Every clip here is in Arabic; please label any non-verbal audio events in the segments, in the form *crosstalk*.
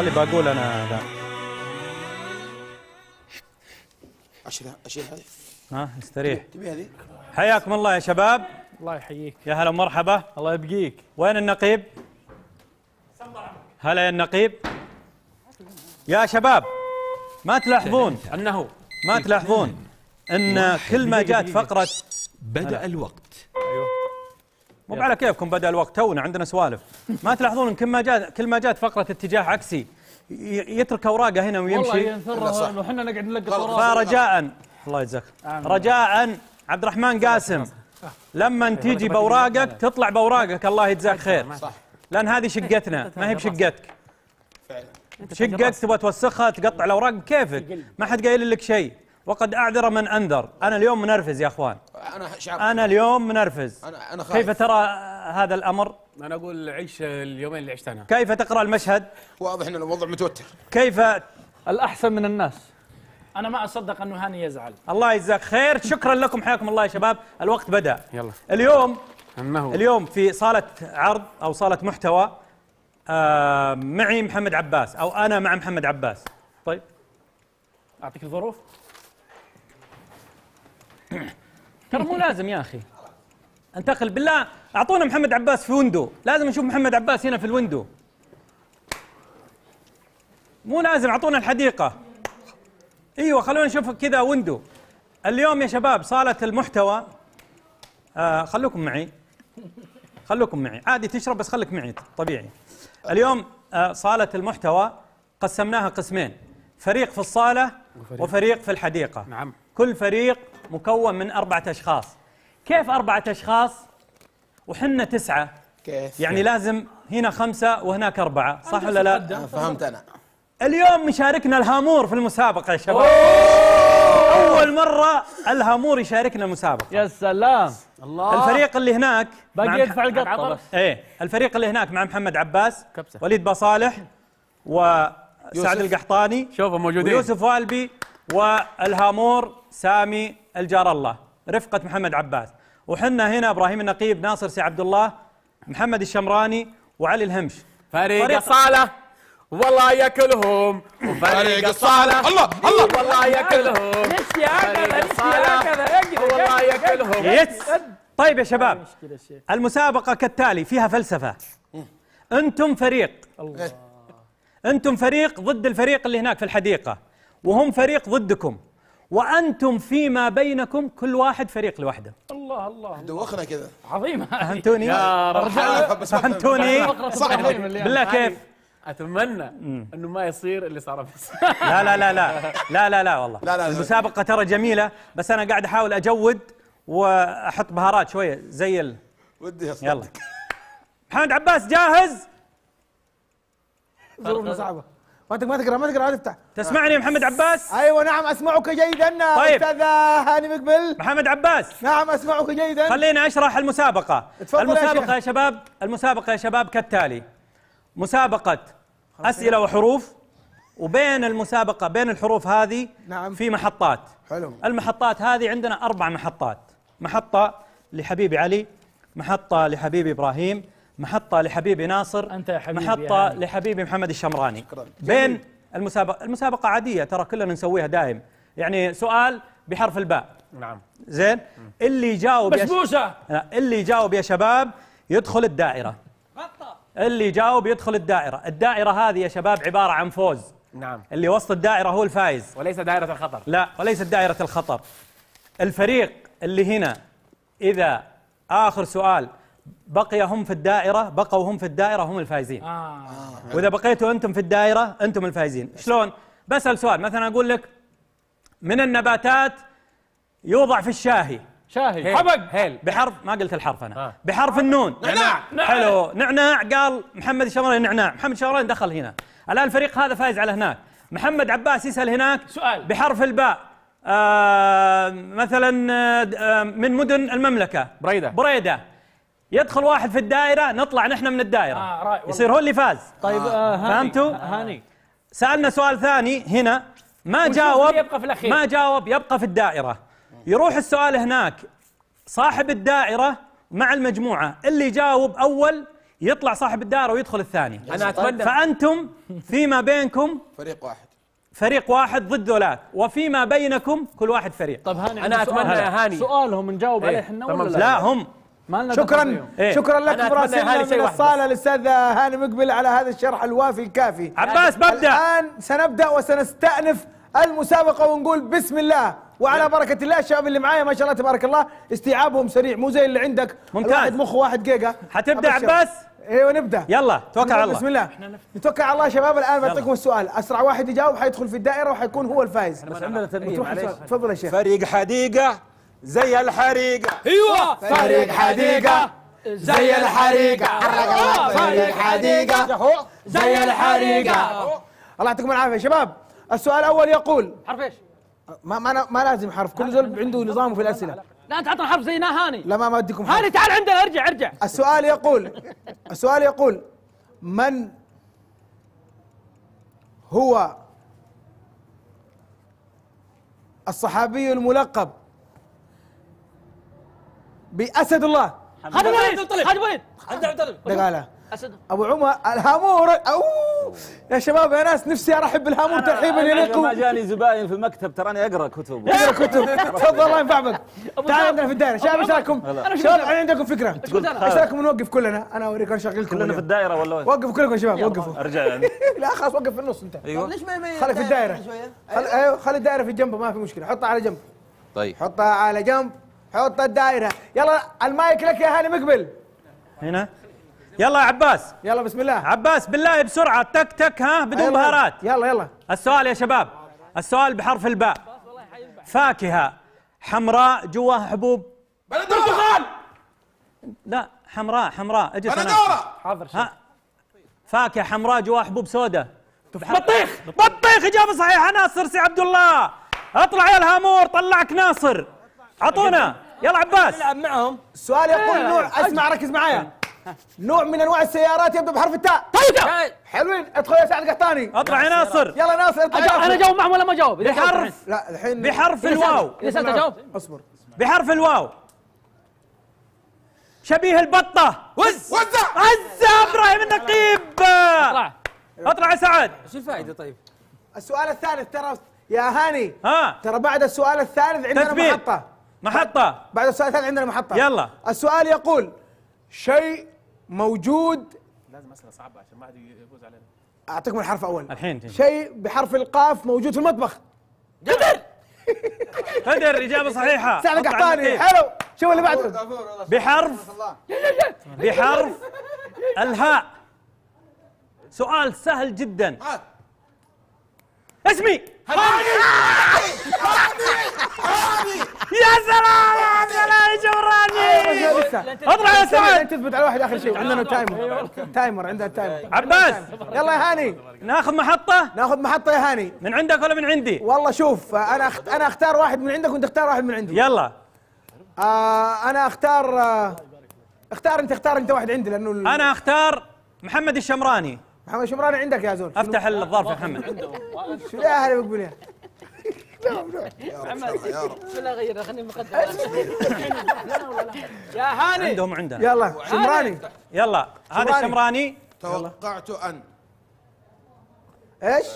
خلي بقول أنا ذا اشيل اشيل هذه ها استريح تبي هذه؟ حياكم الله يا شباب. الله يحييك. يا هلا ومرحبا. الله يبقيك. وين النقيب؟ هلا يا النقيب. يا شباب ما تلاحظون انه ما تلاحظون إن كل ما جات فقرة بدأ الوقت. مو على كيفكم بدأ الوقت تونا عندنا سوالف. ما تلاحظون إن كل ما جات كل ما جات فقرة اتجاه عكسي يترك أوراقه هنا والله ويمشي ينثرها انه إحنا نقعد نلقط وراه فرجاء الله يجزاك. رجاء عبد الرحمن قاسم لما تيجي بأوراقك تطلع بأوراقك. الله يجزاك خير. صح. لأن هذه شقتنا ما هي بشقتك. فعلا. شقك تبغى توسخها تقطع الأوراق بكيفك. ما حد قايل لك شيء. وقد أعذر من أنذر. أنا اليوم منرفز يا أخوان. أنا شعب أنا اليوم منرفز. أنا أنا خايف. كيف ترى هذا الأمر؟ أنا أقول عيش اليومين اللي عشتنا. كيف تقرأ المشهد؟ واضح إن الوضع متوتر. كيف؟ الأحسن من الناس. أنا ما أصدق أنه هاني يزعل. الله يجزاك خير. شكرا لكم حياكم الله يا شباب. الوقت بدأ. يلا. اليوم أنه. اليوم في صالة عرض أو صالة محتوى آه معي محمد عباس أو أنا مع محمد عباس. طيب. أعطيك الظروف. ترى مو لازم يا أخي. انتقل بالله. أعطونا محمد عباس في window. لازم نشوف محمد عباس هنا في ال window. مو لازم أعطونا الحديقة. أيوة خلونا نشوف كذا window. اليوم يا شباب صالة المحتوى. آه خلوكم معي. خلوكم معي. عادي تشرب بس خليك معي طبيعي. اليوم آه صالة المحتوى. قسمناها قسمين. فريق في الصالة وفريق. في الحديقة. نعم. كل فريق مكون من أربعة أشخاص. كيف أربعة أشخاص؟ وحنا تسعة. كيف؟ يعني لازم هنا خمسة وهناك أربعة. صح ولا لا؟ أنا فهمت أنا. اليوم مشاركنا الهامور في المسابقة يا شباب. أول مرة الهامور يشاركنا المسابقة. يا سلام. الله. الفريق اللي هناك مع باقي يدفع القطه بس. إيه الفريق اللي هناك مع محمد عباس كبسة. وليد باصالح وسعد يوسف. القحطاني شوفوا موجودين. ويوسف والبي والهامور سامي الجار الله رفقة محمد عباس. وحنا هنا إبراهيم النقيب ناصر سي عبد الله محمد الشمراني وعلي الهمش. فريق فريق- الصالة والله ياكلهم. وفريق الصالة الله الله. والله ياكلهم. نمشي هكذا هكذا والله ياكلهم. yes. طيب يا شباب المسابقة كالتالي فيها فلسفة. أنتم فريق. أنتم فريق ضد الفريق اللي هناك في الحديقة وهم فريق ضدكم. وأنتم فيما بينكم كل واحد فريق لوحده. الله الله. دوخنا كذا عظيمة. هذه فهمتوني؟ يا رب. فهمتوني؟ صح بالله كيف؟ أتمنى إنه ما يصير اللي صار بس. *laughs* لا لا لا لا. لا لا لا والله. لا، لا، لا. المسابقة ترى جميلة بس أنا قاعد أحاول أجود وأحط بهارات شوية. زي ال... ودي أصدق. يلا. محمد عباس جاهز؟ ظروفنا صعبة ما تقرا ما تقرا ما تقرا لا تفتح تسمعني يا محمد عباس؟ أيوه نعم أسمعك جيدا طيب. أستاذ هاني مقبل. محمد عباس. نعم أسمعك جيدا. خليني أشرح المسابقة. اتفضل يا المسابقة شيخ. يا شباب المسابقة يا شباب كالتالي. مسابقة أسئلة وحروف وبين المسابقة بين الحروف هذه نعم. في محطات. حلو. المحطات هذه عندنا أربع محطات. محطة لحبيبي علي محطة لحبيبي إبراهيم محطة لحبيبي ناصر أنت يا حبيبي يا محطة هاني. لحبيبي محمد الشمراني. شكراً. بين المسابقة المسابقة عادية ترى كلنا نسويها دائم يعني سؤال بحرف الباء. نعم. زين؟ اللي يجاوب يا ش- بسبوسة. لا اللي يجاوب يا شباب يدخل الدائرة. اللي يجاوب يدخل الدائرة. الدائرة هذه يا شباب عبارة عن فوز. نعم. اللي وسط الدائرة هو الفايز. وليس دائرة الخطر. لا وليست دائرة الخطر. الفريق اللي هنا إذا آخر سؤال بقي هم في الدائرة بقوا هم في الدائرة هم الفايزين. آه. وإذا بقيتوا أنتم في الدائرة أنتم الفايزين. شلون؟ بسأل سؤال. مثلا أقول لك من النباتات يوضع في الشاهي؟ شاهي. هيل. حبق. هيل. بحرف ما قلت الحرف أنا. آه. بحرف النون. نعناع. حلو. نعناع. قال محمد الشمراني نعناع. محمد الشمراني دخل هنا؟ الآن الفريق هذا فايز على هناك. محمد عباس يسأل هناك سؤال. بحرف الباء. آه مثلا آه، آه، من مدن المملكة؟ بريدة. بريدة. يدخل واحد في الدائرة نطلع نحن من الدائرة آه، رأي. يصير هو اللي فاز طيب آه هاني. فهمتوا؟ هاني سألنا سؤال ثاني هنا ما جاوب يبقى في الأخير. ما جاوب يبقى في الدائرة يروح السؤال هناك صاحب الدائرة مع المجموعة اللي جاوب أول يطلع صاحب الدائرة ويدخل الثاني أنا اتمنى فأنتم فيما بينكم فريق واحد فريق واحد ضد ذولاك وفيما بينكم كل واحد فريق طب هاني سؤال. أتمنى يا هاني. سؤالهم نجاوب إيه، عليه إحنا. ولا لا؟ لا هم شكرا. إيه. شكرا لك شيء من واحد الصالة الأستاذ هاني مقبل على هذا الشرح الوافي الكافي. عباس ببدأ. الآن سنبدأ وسنستأنف المسابقة ونقول بسم الله. وعلى بركة الله الشباب اللي معايا ما شاء الله تبارك الله استيعابهم سريع مو زي اللي عندك. ممتاز. الواحد مخه واحد جيجا. حتبدأ. عباس؟ أيوه نبدا يلا توكل على بسم الله. الله نتوكل على الله يا شباب. الآن بعطيكم السؤال. أسرع واحد يجاوب حيدخل في الدائرة وحيكون هو الفايز بس عندنا معليش. السؤال. تفضل يا شيخ. فريق حديقة. زي الحريقة. أيوه. فريق حديقة. زي الحريقة. فريق حديقة. زي الحريقة. الله يعطيكم العافية. يا شباب السؤال الأول يقول حرف إيش؟ ما ما, ما لازم حرف. كل زول عنده نظامه في الأسئلة. لا أنت عطنا حرف زينا هاني. لا ما ما أديكم حرف. هاني تعال عندنا ارجع ارجع. السؤال يقول السؤال يقول من هو الصحابي الملقب؟ بأسد الله. خالد وليد خالد وليد دقالة. أسد. أبو عمر الهامور. أوه. يا شباب يا ناس نفسي ارحب بالهامور ترحيبا يليق ما جاني زباين في المكتب تراني أقرأ كتب. أقرأ كتب. تفضل الله ينفع بك تعالوا عندنا في الدائره شباب إيش رأيكم؟ أنا شو شباب عندكم فكرة؟ إيش رأيكم نوقف كلنا؟ أنا أوريك أنا شغلكم كلنا في الدائره ولا وين؟ وقفوا كلكم يا شباب وقفوا. أرجع يعني. *laughs* لا خلاص وقف في النص أنت. أيوه. ليش ما خليك في الدائره. أيوه خلي الدائره في جنبه ما في مشكلة. حطها على جنب. طيب. حطها على جنب. حط الدائرة. يلا المايك لك يا هاني مقبل. هنا. يلا يا عباس. يلا بسم الله. عباس بالله بسرعة. تك تك ها بدون يلا. بهارات يلا يلا. السؤال يا شباب. السؤال بحرف الباء. فاكهة حمراء جواها حبوب. برتقال لا حمراء حمراء. اجت أنا حاضر شيخ. ها فاكهة حمراء جواها حبوب سوداء بطيخ! بطيخ إجابة صحيحة ناصر سي عبد الله. اطلع يا الهامور طلعك ناصر. اعطونا يلا عباس. العب معهم. السؤال يقول نوع اسمع ركز معايا. نوع من أنواع السيارات يبدأ بحرف التاء. حلوين. ادخل يا سعد قحطاني اطلع يا ناصر. يلا ناصر اطلع أنا جاوب. جاوب معهم ولا ما جاوب؟ بحرف. لا الحين بحرف الواو. إذا سألت اجاوب اصبر. بحرف الواو. شبيه البطة. وز. وزع عزة إبراهيم النقيب. أطلع. أطلع يا سعد. شو الفائدة طيب؟ السؤال الثالث ترى يا هاني. ها. ترى بعد السؤال الثالث عندنا تثبيت. محطة. محطة. بعد السؤال الثالث عندنا محطة. يلا. السؤال يقول شيء موجود لازم أسئلة صعبة عشان ما حد يفوز علينا. أعطيكم الحرف أول. الحين. شيء بحرف القاف موجود في المطبخ. قدر! إجابة صحيحة. سعد أطلع قحطاني النقيب. حلو. شو اللي بعده. بحرف بحرف الهاء. سؤال سهل جدا. اسمي. يا سلام يا سلام يا جوراني لسه. أطلع يا سعد تثبت على واحد آخر شيء. عندنا timer timer عندنا timer عباس. يلا يا هاني. ناخذ محطة؟ ناخذ محطة يا هاني. من عندك ولا من عندي؟ والله شوف أنا أخت... أنا أختار واحد من عندك وأنت اختار واحد من عندي. يلا. آه أنا أختار آه اختار أنت اختار أنت واحد عندي لأنه ال- أنا أختار محمد الشمراني. محمد شمراني عندك يا زول. أفتح الظرف يا محمد. شو يا هلا يا لا غير خليني مقدم *laughs* يا هاني. عندهم عندنا يلا شمراني. يلا هذا شمراني. الشمراني توقعت أن. إيش؟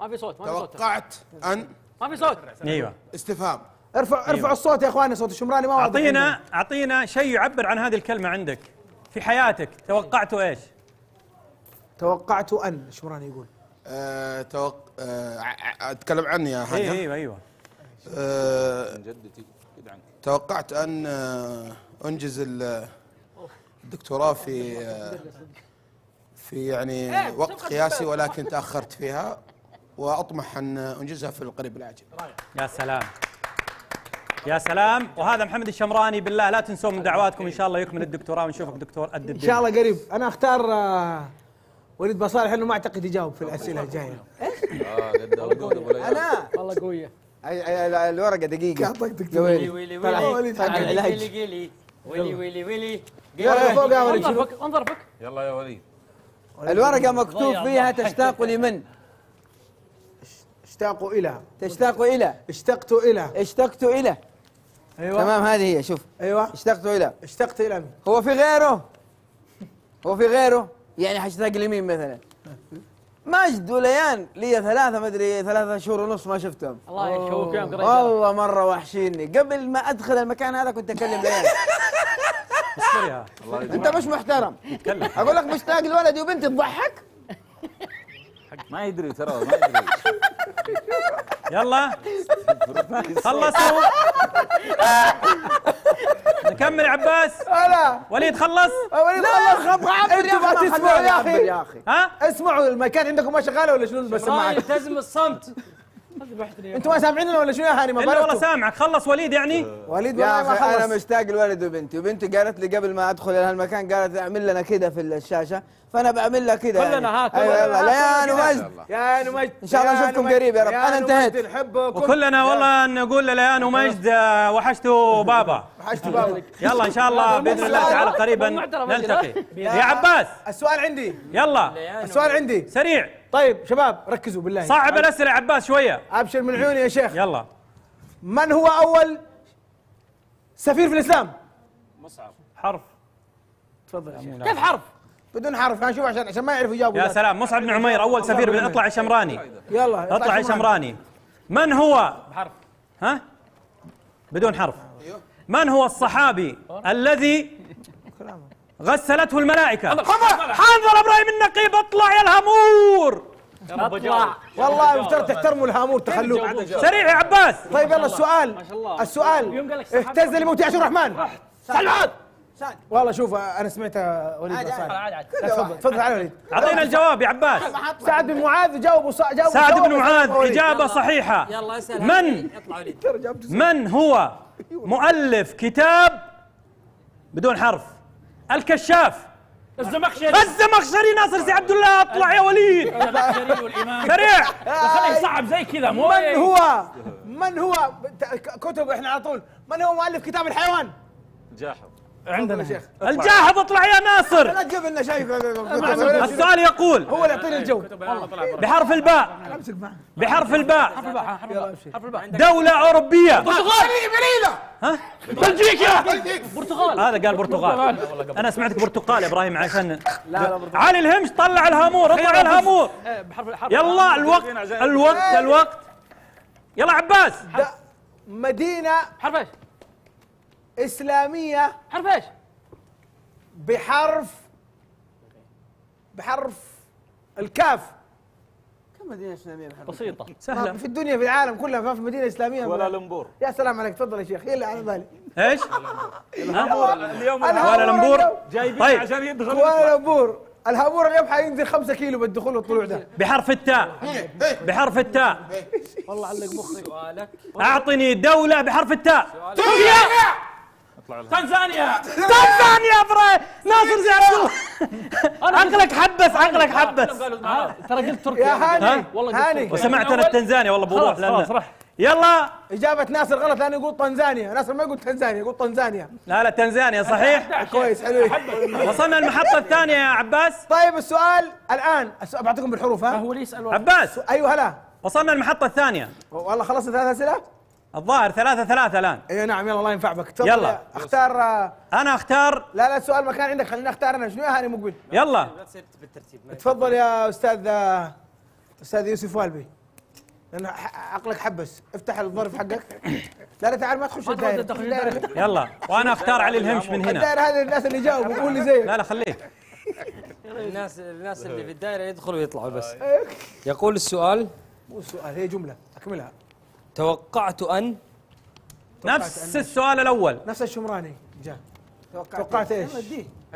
ما في صوت ما في صوت. توقعت أن. ما في صوت. أيوه. استفهام. ارفع ارفعوا الصوت يا إخواني صوت الشمراني ما واضح أعطينا أعطينا شيء يعبر عن هذه الكلمة عندك في حياتك. توقعتوا إيش؟ توقعت أن الشمراني يقول. آه، توق... آه، أتكلم عني يا حاجة أيوه أيوه. آه، توقعت أن آه، أنجز ال- الدكتوراه في في يعني وقت قياسي ولكن تأخرت فيها وأطمح أن أنجزها في القريب العاجل يا سلام. يا سلام. وهذا محمد الشمراني بالله لا تنسوا من دعواتكم. إن شاء الله يكمل الدكتوراه ونشوفك دكتور قد إن شاء الله قريب. أنا أختار وليد بصالح إنه ما أعتقد يجاوب في الأسئلة الجاية. أنا. والله قويه الورقة دقيقة. ويلي ويلي. ويلي. ويلي ويلي ويلي. ويلي ورقه فوق يا وليد انظر انظر فك يلا يا وليد الورقة مكتوب فيها تشتاق لمن؟ اشتاقوا إلى. تشتاق إلى. اشتقت إلى. اشتقت إلى. أيوه. تمام هذه هي شوف. أيوه. اشتقت إلى. اشتقت إلى؟ هو في غيره. هو في غيره. يعني حاشتاق لمين مثلا؟ مجد وليان. لي ثلاثة مدري ثلاثة شهور ونص ما شفتهم. الله يشوفك قريب. والله مرة وحشيني. قبل ما أدخل المكان هذا كنت أكلم ليان. يا أنت مش محترم. أقول لك مشتاق لولدي وبنتي تضحك؟ ما يدري ترى ما يدري. يلا. *laughs* خلصوا. *laughs* *laughs* نكمل عباس. لا وليد خلص. وليد خلص. خب عبر أنتوا ما تسمعوا يا أخي يا أخي. ها؟ اسمعوا المكان عندكم ما شغاله ولا شنو؟ بس معك. يلتزم الصمت. أنتوا ما سامعيننا ولا شنو يا هاني؟ ما والله سامعك. خلص وليد يعني؟ وليد يا والله ما أخي أنا خلص. مشتاق لولدي وبنتي. وبنتي قالت لي قبل ما أدخل إلى هالمكان قالت أعمل لنا كذا في الشاشة. فأنا بعمل لها كذا كلنا ها، أيوه كلنا يلا ها، ليان كلنا. ومجد يا نمجد. إن شاء الله يا نشوفكم قريب يا رب. يا أنا انتهيت. وكلنا والله نقول لليان ومجد آه، وحشتوا بابا. وحشت بابا. يلا إن شاء الله بإذن الله تعالى قريبا نلتقي. يا عباس. السؤال عندي. يلا. السؤال عندي. سريع. طيب شباب ركزوا بالله. صعب الأسئلة يا عباس شوية. أبشر من عيوني يا شيخ. يلا. من هو أول سفير في الإسلام؟ حرف. كيف حرف؟ بدون حرف خلينا نشوف عشان عشان ما يعرفوا يجاوبوا. يا لا. سلام مصعب بن عمير أول سفير بن- اطلع يا شمراني. يلا إطلع يا شمران. شمراني. من هو؟ بحرف. ها؟ بدون حرف. من هو الصحابي الذي غسلته الملائكة. حنظل أبراهيم النقيب اطلع يا الهمور اطلع. والله مفترض تحترموا الهامور تخلوه سريع يا عباس. طيب يلا السؤال. ما شاء الله. السؤال. قال لك الصحابة- اهتز لموت عاشور الرحمن. سعد. والله شوف أنا سمعت وليد عادي، صالح. عادي عادي تفضل تفضل على وليد. أعطينا الجواب يا عباس. سعد بن معاذ جاوبوا صح جاوبوا سعد بن معاذ وليد. إجابة صحيحة. يلا اسأل. من؟ من هو *laughs* مؤلف كتاب بدون حرف؟ الكشاف. الزمخشري. الزمخشري ناصر سي عبد الله اطلع يا وليد. الزمخشري والإمام. سريع. خليه يصعب زي كذا مو من هو؟ من هو؟ كتب إحنا على طول. من هو مؤلف كتاب الحيوان؟ جاحظ. عندنا شيخ الجاحظ اطلع يا ناصر. لا تجيب لنا شيء السؤال يقول هو اللي يعطيني الجو بحرف الباء. بحرف الباء. دولة أوروبية. بلجيكا. برتغال. هذا قال برتغال. أنا سمعتك برتقال يا إبراهيم عشان علي الهمش طلع الهامور. اطلع الهامور. إيه، يلا الوقت الوقت الوقت. يلا عباس. مدينة حرف إيش؟ إسلامية. حرف إيش؟ بحرف بحرف الكاف. كم مدينة إسلامية بحرف بسيطة. ما سهلة. في الدنيا في العالم كلها ما في مدينة إسلامية. كوالا لمبور. يا سلام عليك تفضل يا شيخ. هي اللي على بالي؟ إيش؟ اليوم كوالالمبور جايبين طيب. عشان يدخل كوالالمبور. الهامور اليوم حينزل 5 كيلو بالدخول والطلوع ده. بحرف التاء. بحرف التاء. والله علق مخي. سؤالك أعطني دولة بحرف التاء. تنزانيا! تنزانيا برا ناصر زي عبد الله. عقلك حبس عقلك حبس. ترى قلت يا تركيا هاني. والله هاني قلت وسمعت أنا التنزانيا والله بروح خلاص خلاص يلا. إجابة ناصر غلط لأنه يقول طنزانيا ناصر ما يقول تنزانيا يقول طنزانيا لا لا تنزانيا صحيح؟ كويس حلو. وصلنا المحطة الثانية يا عباس. طيب السؤال الآن. السؤال بعطيكم بالحروف ها؟ هو اللي يسأل عباس. أيوه هلا. وصلنا المحطة الثانية. والله خلصت ثلاث أسئلة؟ الظاهر ثلاثة ثلاثة الآن. اي نعم يلا الله ينفع بك. تفضل. يلا. أختار آه، أنا أختار. لا لا السؤال ما كان عندك خليني أختار أنا. شنو يا هاني مقبل يلا. تفضل يا أستاذ آه، أستاذ يوسف والبي. لأن ح- عقلك حبس. افتح الظرف حقك. لا لا تعال ما تخش الدائرة. يلا. وأنا أختار علي الهمش من هنا. الدائرة هذه الناس اللي جاوبوا قول لي زيك. لا لا خليك. الناس الناس اللي في الدائرة يدخلوا ويطلعوا بس. *laughs* يقول السؤال. مو السؤال هي جملة. أكملها. توقعت ان نفس السؤال الأول. نفس الشمراني. جاء. توقعت إيش؟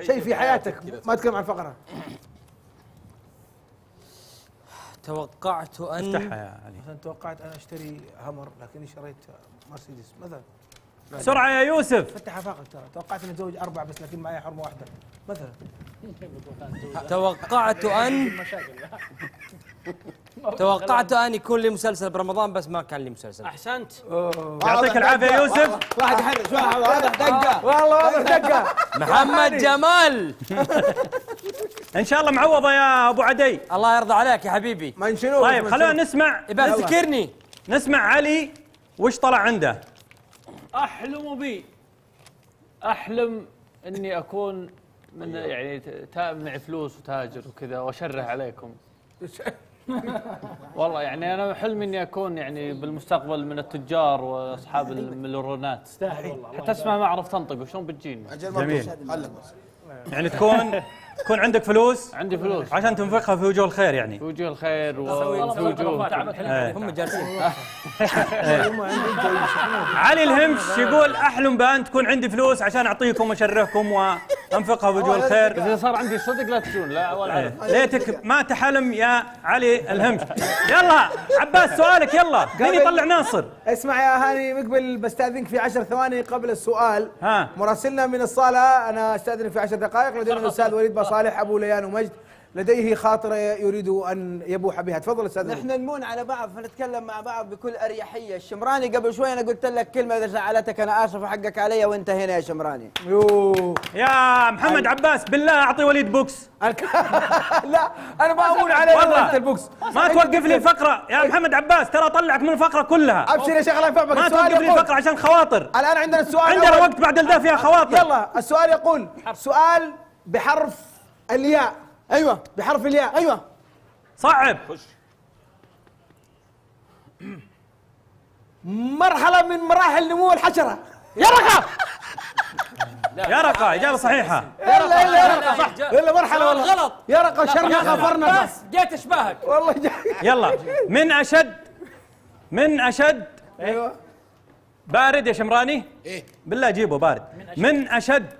شيء في حياتك. ما تتكلم عن فقره توقعت ان افتحها يا علي مثلا توقعت أنا أشتري همر لكني شريت مرسيدس مثلا. بسرعة يا يوسف. فتح افاقك ترى توقعت اني أتزوج أربع بس لكن معي حرمة واحدة. مثلا. توقعت ان *laughs* توقعت أن يكون لي مسلسل برمضان بس ما كان لي مسلسل. أحسنت. يعطيك العافية يا يوسف. واحد يحرش واحد واضح. دقة. والله واضح دقة. محمد جمال. *laughs* إن شاء الله معوضة يا أبو عدي. الله يرضى عليك يا حبيبي. من شنو؟ طيب خلونا؟ نسمع. يبقى تذكرني. نسمع علي وش طلع عنده. أحلم بي. أحلم إني أكون من يعني ت- تا- معي فلوس وتاجر وكذا واشره عليكم. *laughs* *laughs* والله يعني أنا حلمي إني أكون يعني بالمستقبل من التجار وأصحاب *laughs* المليونات. حتى اسمها ما اعرف تنطق وشلون بتجيني؟ أجل ما جميل. يعني تكون تكون عندك فلوس؟ عندي فلوس. عشان تنفقها في وجوه الخير يعني. في وجوه الخير وفي وجوه. إيه. هم جالسين. *laughs* *laughs* علي الهمش يقول أحلم بأن تكون عندي فلوس عشان أعطيكم وأشرفكم وأنفقها في وجوه الخير. إذا صار عندي صدق لا تجون لا ولا. إيه. ليتك ما تحلم يا علي الهمش. يلا عباس سؤالك يلا. مين يطلع ناصر. اسمع يا هاني مقبل بستأذنك في عشر ثواني قبل السؤال. ها. مراسلنا من الصالة. أنا أستأذنك في عشر دقائق. لدينا الأستاذ وليد بصالح أبو ليان ومجد لديه خاطرة يريد أن يبوح بها. تفضل أستاذ. نحن نمون على بعض فنتكلم مع بعض بكل أريحية. الشمراني قبل شوي أنا قلت لك كلمة إذا زعلتك أنا آسف وحقك علي وانت هنا يا شمراني. يوه. يا محمد عباس بالله أعطي وليد box. الك- *laughs* لا أنا ما *laughs* أقول عليه والله. البوكس. ما توقف لي الفقره يا محمد عباس ترى اطلعك من الفقرة كلها. أبشر يا شيخ الله ما توقف لي يقول الفقره عشان خواطر. الآن عندنا السؤال عندنا. وقت بعد الدا فيها خواطر. يلا السؤال يقول سؤال بحرف الياء. أيوه. بحرف الياء. أيوه. صعب. مرحلة من مراحل نمو الحشرة. يرقة يرقة إجابة صحيحة. يلا يلا يرقى صح. يلا مرحلة والله. غلط. يرقى شرنقة فرنقة بس جيت إشباهك. والله جاي يلا. من أشد من أشد. أيوه. بارد يا شمراني؟ إيه. بالله جيبه بارد. من أشد.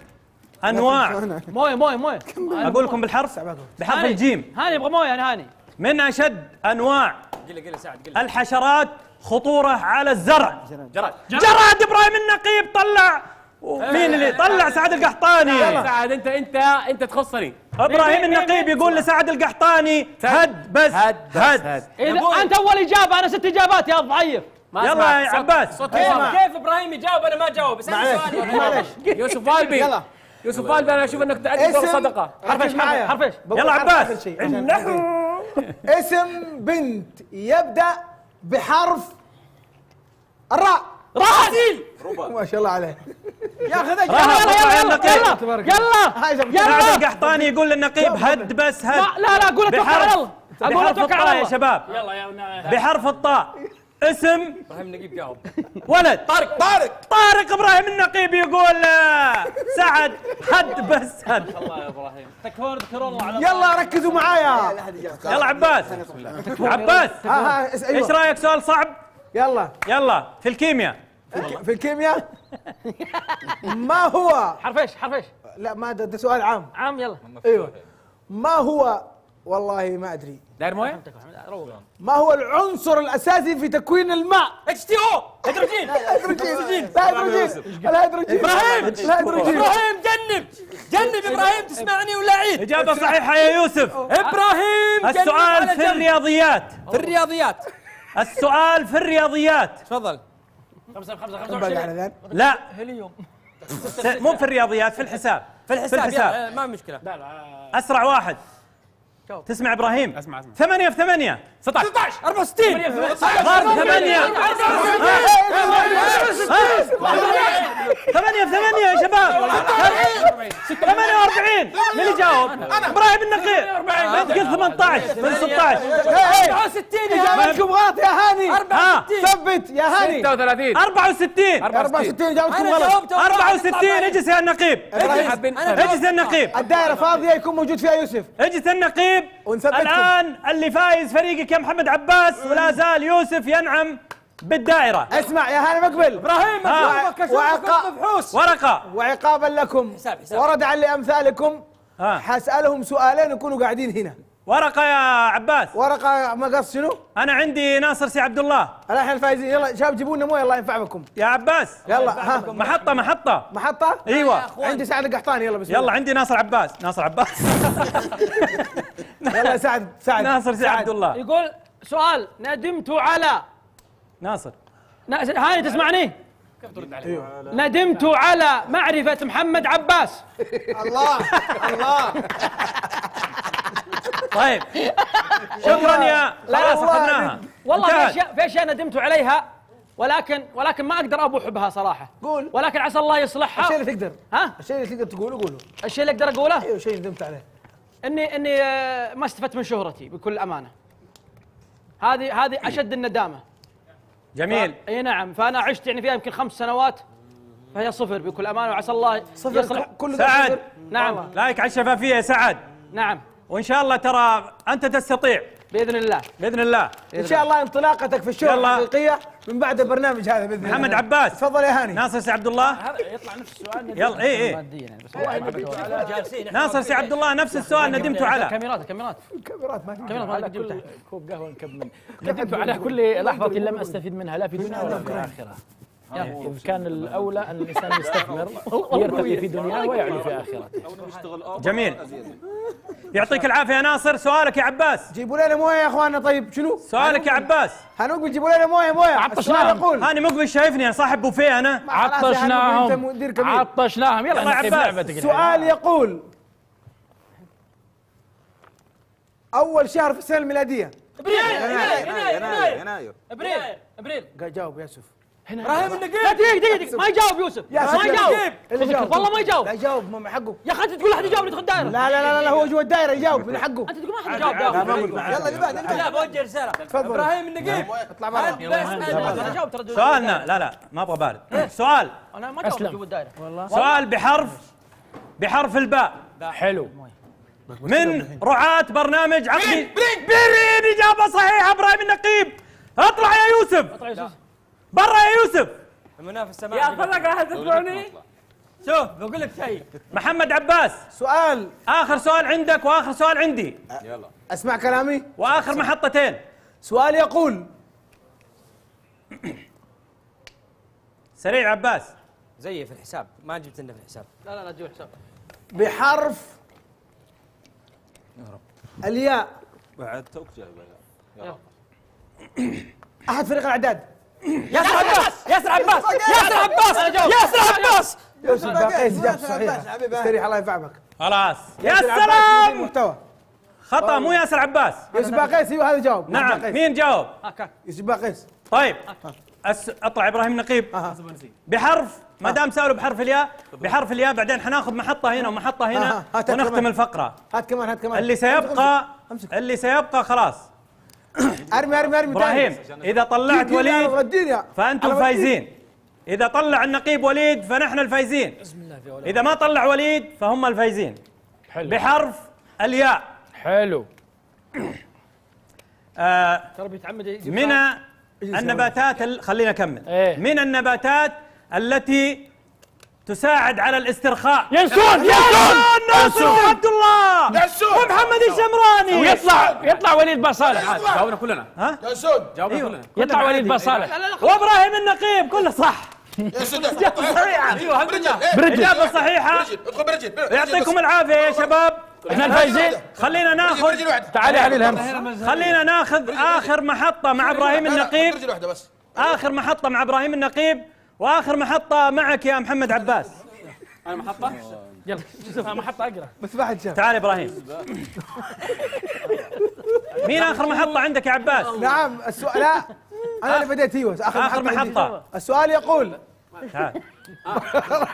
أنواع. موية موية موية. أقول لكم بالحرف. بحرف. الجيم. هاني يبغى موية أنا هاني. من أشد أنواع قل قل سعد قل الحشرات خطورة على الزرع. جراد. جراد. إبراهيم النقيب طلع. مين اللي طلع؟ سعد القحطاني. سعد أنت أنت أنت تخصني. إبراهيم النقيب يقول لسعد القحطاني هد بس هد بس هد. إذا أنت أول إجابة أنا ست إجابات يا ضعيف. يلا. يا عباس. كيف إبراهيم يجاوب؟ أنا ما جاوب معليش سؤال. يوسف والبي يلا. يوسف والبي أنا أشوف إنك تأدي دور صدقة. حرف إيش معايا. حرف إيش يلا عباس. اسم بنت يبدأ بحرف الراء راسل ما شاء الله عليه. ياخذ راح أطلع يا النقيب تبارك يلا. هاي زبط. سعد القحطاني يقول للنقيب هد بس هد. لا لا لا أقول اتوكل على بحرف الله أقول اتوكل الطاء على يا الله شباب. يلا يا بحرف الطاء. اسم إبراهيم نقيب جاوب ولد. طارق. طارق. طارق إبراهيم النقيب يقول آه، سعد هد بس. هد الله يا إبراهيم. تكفون اذكر الله على يلا ركزوا معايا. يلا عباس. عباس. ها ها اس- إيش رأيك؟ سؤال صعب؟ يلا. يلا في الكيمياء. في الكيمياء؟ ما هو؟ حرف إيش حرف إيش لا ما ده, ده سؤال عام. عام يلا. أيوه. ما هو والله ما أدري. داير موية؟ ما هو العنصر الأساسي في تكوين الماء؟ H2O! هيدروجين! هيدروجين لا هيدروجين! الهيدروجين إبراهيم لا. هيدروجين! إبراهيم جنب! جنب إبراهيم تسمعني ولا عيد؟ إجابة صحيحة يا يوسف. إبراهيم السؤال في. الرياضيات. في الرياضيات. السؤال في الرياضيات. تفضل. خمسة خمسة خمسة باقي على وعشرين ذلك لا. هليوم. مو في الرياضيات في الحساب. في الحساب, في الحساب. ما مشكلة. أسرع واحد. تسمع إبراهيم؟ أسمع أسمع. ثمانية في ثمانية. 16 64 ضرب ثمانية ثمانية. في ثمانية يا شباب ثمانية. وأربعين. من اللي جاوب؟ إبراهيم النقيب أنت قلت 18 من 16 64 يا اجابتكم غلط يا هاني. ها. ثبت يا هاني. 36 64 64 اجابتكم غلط. جاوبت 64 اجلس يا النقيب. حابين إجلس يا النقيب. الدائرة فاضية يكون موجود فيها يوسف. أجلس النقيب. ونثبتكم. الآن اللي فايز فريقك يا محمد عباس ولا زال يوسف ينعم بالدائرة. اسمع يا هاني مقبل إبراهيم ها. اشوفك وعقا- اشوفك مبحوث ورقة. وعقابا لكم. حساب- حساب. وردعا لامثالكم ها. حسألهم سؤالين يكونوا قاعدين هنا. ورقة يا عباس. ورقة مقص شنو؟ أنا عندي ناصر سي عبد الله. الحين الفايزين يلا شباب جيبوا لنا مويه الله ينفع بكم يا عباس. يلا ها. محطة محطة. محطة؟ أيوه. عندي سعد القحطاني يلا بسم يلا عندي ناصر عباس. ناصر عباس. يلا سعد سعد. ناصر سي عبد الله. يقول سؤال ندمت على. ناصر. نا- هاني تسمعني؟ ندمت على معرفة محمد عباس. الله الله. طيب. شكرا يا خلاص أخذناها. والله في. اشياء في اشياء ندمت عليها ولكن ولكن ما أقدر أبوح بها صراحة. قول. ولكن عسى الله يصلحها. الشيء اللي تقدر. ها؟ الشيء اللي تقدر تقوله قوله. الشيء اللي أقدر أقوله؟ أيوه شيء ندمت عليه. اني إني آه، ما استفدت من شهرتي بكل أمانة. هذه هذه أشد الندامة. جميل. إي نعم فأنا عشت يعني فيها يمكن خمس سنوات فهي صفر بكل أمانة وعسى الله صفر؟ يصلح كل ده سعد. نعم. like على الشفافيه يا سعد. نعم. وإن شاء الله ترى أنت تستطيع. بإذن الله. بإذن الله. إن شاء الله انطلاقتك في الشهره يلا. الحقيقية من بعد البرنامج هذا بإذن الله. محمد عباس. تفضل يا هاني. ناصر سي عبد الله. يطلع نفس السؤال يلا اي اي ماديا يعني ناصر سي عبد الله نفس السؤال ندمتوا على كاميرات كاميرات. الكاميرات ما كاميرات ما على تجيب كل تحت. كوب قهوة نكب منه ندمت على كل لحظة لم أستفيد منها لا في دنيا ولا في آخرة. إذ كان الأولى أن الإنسان يستثمر *laughs* يرتقي في دنياه ويعلو في آخرته *laughs* جميل. يعطيك العافية يا ناصر. سؤالك يا عباس. جيبوا لنا موية يا إخواننا. طيب شنو؟ سؤالك يا عباس. هنقبل جيبوا لنا موية موية. عطشناهم. يقول؟ هاني مقبل شايفني أنا صاحب بوفيه أنا. عطشناهم. أنت مدير كبير. عطشناهم. يلا في عباس. لعبتك السؤال يقول أول شهر في السنة الميلادية. يناير يناير إبريل. إبريل قال جاوب يوسف. إبراهيم النقيب لا دقيقة دقيقة ما يجاوب يوسف. يا ما. يجاوب. والله ما يجاوب. لا يجاوب ما حقه. يا أخي أنت تقول احد يجاوب ندخل دائره لا لا لا لا هو جوا الدائره يجاوب من حقه. أنت تقول ما حد يجاوب يلا اللي بعد لا بوجه رسالة. تفضل. إبراهيم النقيب اطلع برا. أنا جاوب ترى سؤالنا لا لا ما أبغى بارد سؤال. أنا ما جاوب أسلم. جوا الدائره سؤال بحرف بحرف الباء. حلو. من رعاة برنامج عقدي؟ بيرين إجابة صحيحة إبراهيم النقيب. أطلع يا يوسف. برا يا يوسف. المنافس سماح يا فرق قاعد تطلعوني شوف بقول لك شيء. محمد عباس. سؤال. آخر سؤال عندك وآخر سؤال عندي. أسمع كلامي. وآخر محطتين. سؤال يقول. سريع عباس. زيي في الحساب. ما جبت لنا في الحساب. لا لا لا تجيب حساب. بحرف الياء. بعد توك جايبه أحد فريق الأعداد. ياسر عباس ياسر عباس ياسر عباس ياسر عباس يوسف باقيس اجابته صحيحه استريح الله ينفعك خلاص يا ياسر عباس سلام محتوى خطأ مو ياسر عباس يوسف باقيس أيوه هذا جاوب نعم. مين جاوب يوسف باقيس طيب أس... اطلع إبراهيم نقيب بحرف ما دام سالوا بحرف الياء بحرف الياء بعدين حناخذ محطه هنا ومحطه آه، هنا ونختم. الفقره هات كمان هات كمان اللي سيبقى. اللي سيبقى خلاص *coughs* ارمي أرمي أرمي إبراهيم إذا طلعت وليد فأنتم فايزين. إذا طلع النقيب وليد فنحن الفايزين. إذا ما طلع وليد فهم الفايزين. حلو. بحرف الياء. حلو. آه ترى بيتعمد يجيب من النباتات ال... خلينا نكمل. إيه. من النباتات التي تساعد على الاسترخاء. ينسون ينسون! ناصر عبد الله. ومحمد الشمراني ويطلع يطلع وليد باصالح جاوبنا كلنا. ها؟ جاوبنا كلنا. يطلع وليد باصالح وإبراهيم النقيب كله صح. *laughs* أيوه برجل. إجابة صحيحة. يعطيكم العافية يا شباب. إحنا الفايزين. خلينا ناخذ تعال يا علي الهمس خلينا ناخذ آخر محطة مع إبراهيم النقيب. آخر محطة مع إبراهيم النقيب. وآخر محطة معك يا محمد عباس. أنا محطة؟ يلا شوف أنا محطة أقرأ. بس ما حد شاف تعال إبراهيم. مين آخر محطة عندك يا عباس؟ نعم السؤال لا أنا اللي بديت أيوه آخر, آخر محطة عندي. محطة. السؤال يقول. تعال.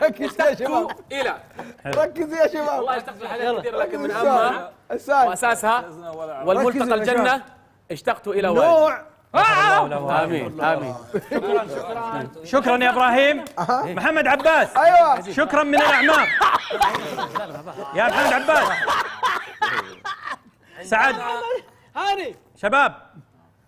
ركز يا شباب. إلى. ركز يا شباب. والله اشتقت لحاجات كثير لكن من اهمها وأساسها والملتقى يا الجنة اشتقت إلى والدي نوع آمين آمين. شكرا يا إبراهيم. محمد عباس. أيوه. شكرا من الاعماق يا محمد عباس. سعد. هاني شباب.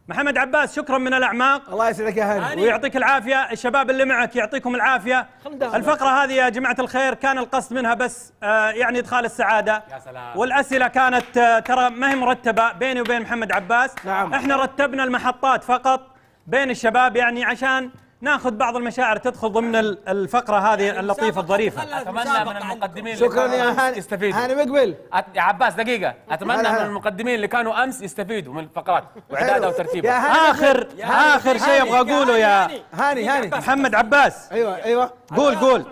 محمد عباس شكرا من الأعماق. الله يسعدك يا هاني. ويعطيك العافية. الشباب اللي معك يعطيكم العافية. الفقرة هذه يا جماعة الخير كان القصد منها بس آه يعني إدخال السعادة. يا سلام. والأسئلة كانت آه ترى ما هي مرتبة بيني وبين محمد عباس. نعم. إحنا رتبنا المحطات فقط بين الشباب يعني عشان ناخذ بعض المشاعر تدخل ضمن ال- الفقرة هذه اللطيفة الظريفة. أتمنى من المقدمين شكرا اللي يا كانوا هاني. يستفيدوا. هاني مقبل. يا عباس دقيقة. أتمنى هلا من. المقدمين اللي كانوا أمس يستفيدوا من الفقرات وإعدادها يا وترتيبها هاني آخر اخر شيء أبغى أقوله يا هاني. هاني محمد عباس. أيوه أيوه. قول قول.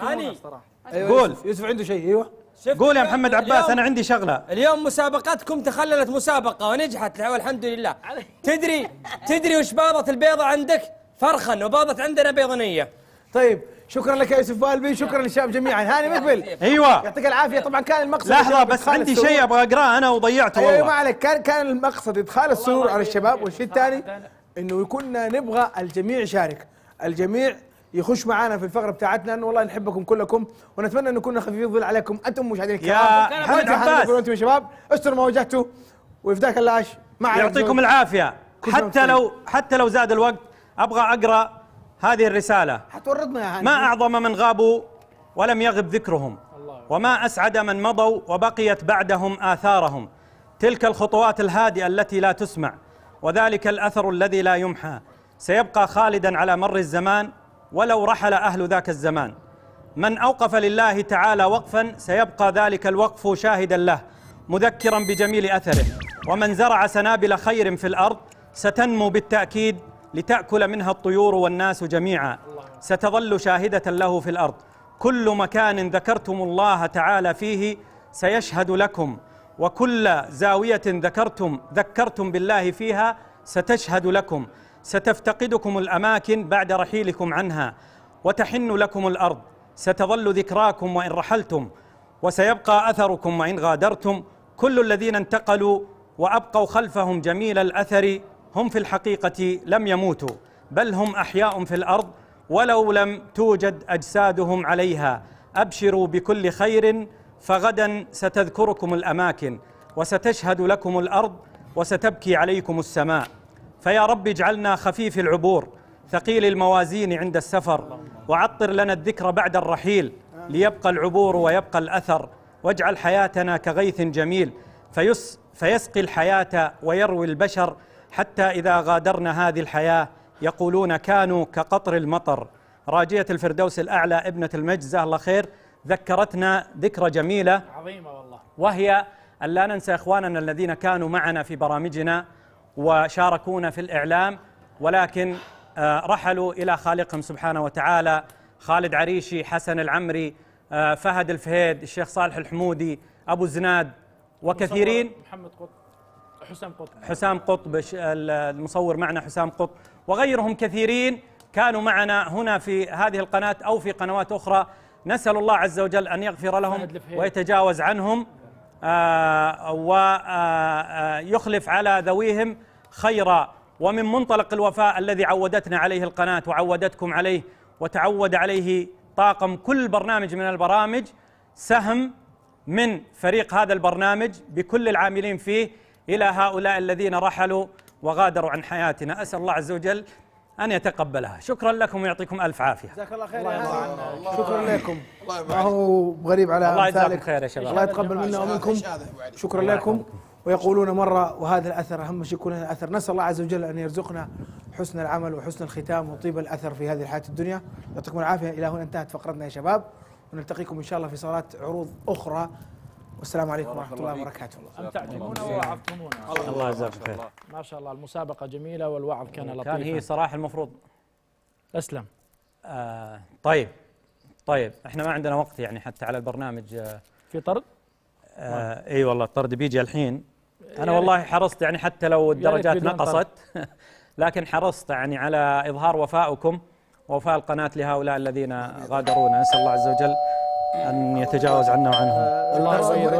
هاني. أيوه قول. يوسف, عنده شيء أيوه. قول يا محمد عباس أنا عندي شغلة. اليوم مسابقتكم تخللت مسابقة ونجحت والحمد لله. تدري تدري وش باضت البيضة عندك؟ فرخا وباضت عندنا بيضانية. طيب شكرا لك يا يوسف والبي شكرا للشباب جميعا. هاني مقبل. أيوه. يعطيك العافية. طبعا كان المقصد لحظة بس عندي. شيء أبغى أقرأه أنا وضيعته أيوه ما والله عليك. كان كان المقصد إدخال السرور على الشباب. والشيء الثاني إنه يكون نبغى الجميع يشارك. الجميع يخش معنا في الفقرة بتاعتنا. انه والله نحبكم كلكم ونتمنى أن نكون خفيفين ظل عليكم. أنتم مشاهدين الكرام. يا محمد عباس. وأنتم يا شباب؟ استروا ما وجهتوا ويفداك اللاش. ما يعطيكم. العافية. حتى لو حتى لو زاد الوقت أبغى أقرأ هذه الرسالة. حتوردنا يا هاني. ما أعظم من غابوا ولم يغب ذكرهم وما أسعد من مضوا وبقيت بعدهم آثارهم. تلك الخطوات الهادئة التي لا تسمع وذلك الأثر الذي لا يمحى. سيبقى خالدا على مر الزمان ولو رحل أهل ذاك الزمان. من أوقف لله تعالى وقفا سيبقى ذلك الوقف شاهدا له مذكرا بجميل أثره. ومن زرع سنابل خير في الأرض ستنمو بالتأكيد لتأكل منها الطيور والناس جميعا. ستظل شاهدة له في الأرض. كل مكان ذكرتم الله تعالى فيه سيشهد لكم. وكل زاوية ذكرتم ذكرتم بالله فيها ستشهد لكم. ستفتقدكم الأماكن بعد رحيلكم عنها. وتحن لكم الأرض. ستظل ذكراكم وإن رحلتم. وسيبقى أثركم وإن غادرتم. كل الذين انتقلوا وأبقوا خلفهم جميل الأثر. هم في الحقيقة لم يموتوا بل هم أحياء في الأرض ولو لم توجد أجسادهم عليها. أبشروا بكل خير فغدا ستذكركم الأماكن وستشهد لكم الأرض وستبكي عليكم السماء. فيا رب اجعلنا خفيف العبور ثقيل الموازين عند السفر وعطر لنا الذكر بعد الرحيل ليبقى العبور ويبقى الأثر. واجعل حياتنا كغيث جميل فيس فيسقي الحياة ويروي البشر. حتى إذا غادرنا هذه الحياة يقولون كانوا كقطر المطر. راجية الفردوس الأعلى ابنة المجد الله خير ذكرتنا ذكرى جميلة. عظيمة والله. وهي أن لا ننسى إخواننا الذين كانوا معنا في برامجنا وشاركونا في الإعلام ولكن آه، رحلوا إلى خالقهم سبحانه وتعالى. خالد عريشي حسن العمري آه، فهد الفهيد الشيخ صالح الحمودي أبو زناد وكثيرين. محمد قطب. حسام قطب. حسام قطب المصور معنا حسام قطب. وغيرهم كثيرين كانوا معنا هنا في هذه القناة أو في قنوات أخرى. نسأل الله عز وجل أن يغفر لهم. ويتجاوز عنهم ويخلف على ذويهم خيرا. ومن منطلق الوفاء الذي عودتنا عليه القناة وعودتكم عليه وتعود عليه طاقم كل برنامج من البرامج سهم من فريق هذا البرنامج بكل العاملين فيه. إلى هؤلاء الذين رحلوا وغادروا عن حياتنا. أسأل الله عز وجل أن يتقبلها. شكرا لكم ويعطيكم ألف عافية. جزاك الله خير يا هاني شكرا لكم. ما هو غريب على الله يجزاكم خير يا شباب. الله يتقبل منا ومنكم. شكرا لكم. ويقولون مرة وهذا الأثر أهم شيء يكون هذا الأثر. نسأل الله عز وجل أن يرزقنا حسن العمل وحسن الختام وطيب الأثر في هذه الحياة الدنيا. يعطيكم العافية. إلى هنا انتهت فقرتنا يا شباب. ونلتقيكم إن شاء الله في صالات عروض أخرى والسلام عليكم ورحمة الله وبركاته. امتعتمونا ووعظتمونا الله يجزاكم خير. ما شاء الله المسابقة جميلة والوعظ كان لطيفا. كان هي صراحة المفروض. أسلم. آه طيب طيب إحنا ما عندنا وقت يعني حتى على البرنامج آه في طرد؟ آه إي والله الطرد بيجي الحين. أنا يعني- والله حرصت يعني حتى لو الدرجات. نقصت. *laughs* لكن حرصت يعني على إظهار وفائكم ووفاء القناة لهؤلاء الذين غادرونا نسأل الله عز وجل أن يتجاوز عنا وعنهم. الله يغير